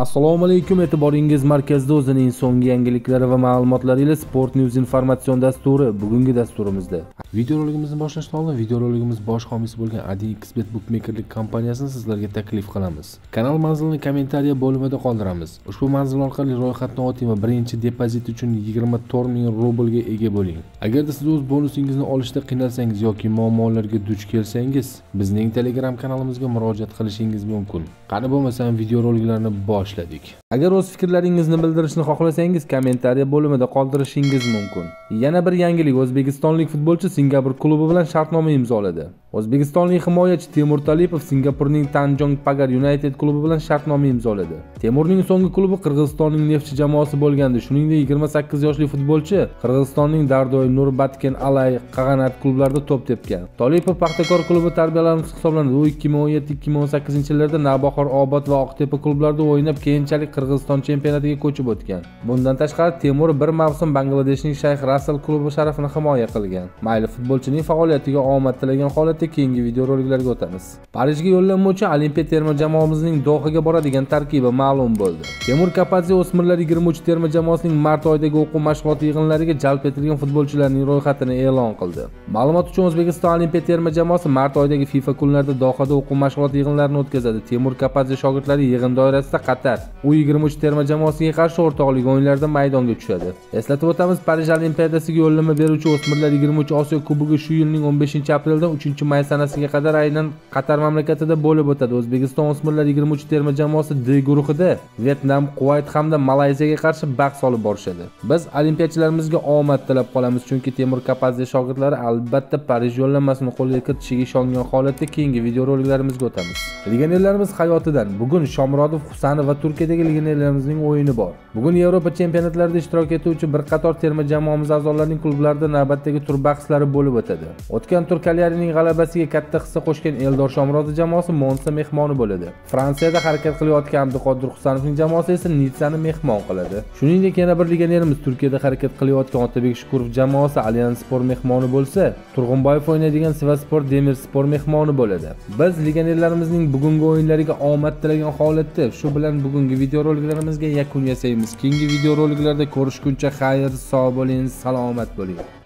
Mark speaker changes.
Speaker 1: assalomu alaykum e'tiboringiz markazida o'zining so'nggi yangiliklari va ma'lumotlari ila sport news informatsion dasturi bugungi dasturimizda. Videoroligimizni boshlashdan oldin videoroligimiz bosh homiysi bo'lgan adi xbet bookmakerlik kompaniyasini sizlarga taklif qilamiz. Kanal manzilini kommentariya bo'limida qoldiramiz. Ushbu manzil orqali ro'yxatdan oting va birinchi depozit uchun 24 ming rublga ega bo'ling. Agarda siz o'z bonusingizni olishda qiynalsangiz yoki muammolarga duch kelsangiz bizning telegram kanalimizga murojaat qilishingiz mumkin. Qani bo'lmasam videoroliklarni boshladik. Agar o'z fikrlaringizni bildirishni xohlasangiz kommentariya bo'limida qoldirishingiz mumkin. Yana bir yangilik o'zbekistonlik futbolchi singapur klubi bilan shartnoma imzoladi. O'zbekistonlik himoyachi temur talipov singapurning tanjong pagar united klubi bilan shartnoma imzoladi. Temurning so'nggi klubi qirg'izistonning neftchi jamoasi bo'lgandi. Shuningdek 28 yoshli futbolchi qirg'izistonning dardoy nurbatken alay qag'anat klublarida to'p tepgan. Tolipov paxtakor klubi tarbiyalanuvchisi hisoblanadi. U 2017-2018 yillarda navbahor obod va oqtepa klublarida o'ynab keyinchalik qirg'iziston chempionatiga ko'chib o'tgan. Bundan tashqari temur bir mavsum bangladeshning shayx rasl klubi sharafini himoya qilgan. Mayli futbolchining faoliyatiga omad tilagan holatda keyingi videoroliklarga o'tamiz. Parijga yo'llanmovchi olimpiya terma jamoamizning dohaga boradigan tarkibi ma'lum bo'ldi. Temur kapadze o'smirlar 23 terma jamoasining mart oyidagi o'quv mashg'ulot yig'inlariga jalb etilgan futbolchilarning ro'yxatini e'lon qildi. Ma'lumot uchun o'zbekiston olimpiya terma jamoasi mart oyidagi fifa kunlarida dohada o'quv mashg'ulot yig'inlarini o'tkazadi. Temur kapadze shogirdlari yig'in doirasida qatar u 23 terma jamoasiga qarshi o'rtoqlik o'yinlarida maydonga tushadi. Eslatib o'tamiz parij olimpiadasiga yo'llanma beruvchi o'smirlar 23 osiyo kubogi shu yilning 15 apreldan 3 may sanasiga qadar aynan qatar mamlakatida bo'lib o'tadi. O'zbekiston o'smirlar 23 terma jamoasi d guruhida vyetnam quvayt hamda malayziyaga qarshi bahs olib borishadi. Biz olimpiyachilarimizga omad tilab qolamiz chunki temur kapadze shogirdlari albatta parij yo'llanmasini qo'lga kiritishiga ishongan holatda keyingi videoroliklarimizga o'tamiz. Legionerlarimiz hayotidan bugun shomurodov husanov va turkiyadagi legionerlarimizning o'yini bor. Bugun yevropa chempionatlarida ishtirok etuvchi bir qator terma jamoamiz a'zolarining klublarida navbatdagi tur bahslari bo'lib o'tadi. O'tgan tur kalyarining g'alabasiga katta hissa qo'shgan eldor shomurodov jamoasi monsa mehmoni bo'ladi. Fransiyada harakat qilayotgan abduqodir husanovning jamoasi esa nitsani mehmon qiladi. Shuningdek yana bir legionerimiz turkiyada harakat qilayotgan otabek shukurov jamoasi alyans sport mehmoni bo'lsa turg'unboyev o'ynaydigan sivaspor demir sport mehmoni bo'ladi. Biz legionerlarimizning bugungi o'yinlariga omad tilagan holatda shu bilan bugungi videoroliklarimizga yakun yasaymiz. Keyingi videoroliklarda ko'rishguncha xayr sog' bo'ling salomat bo'ling.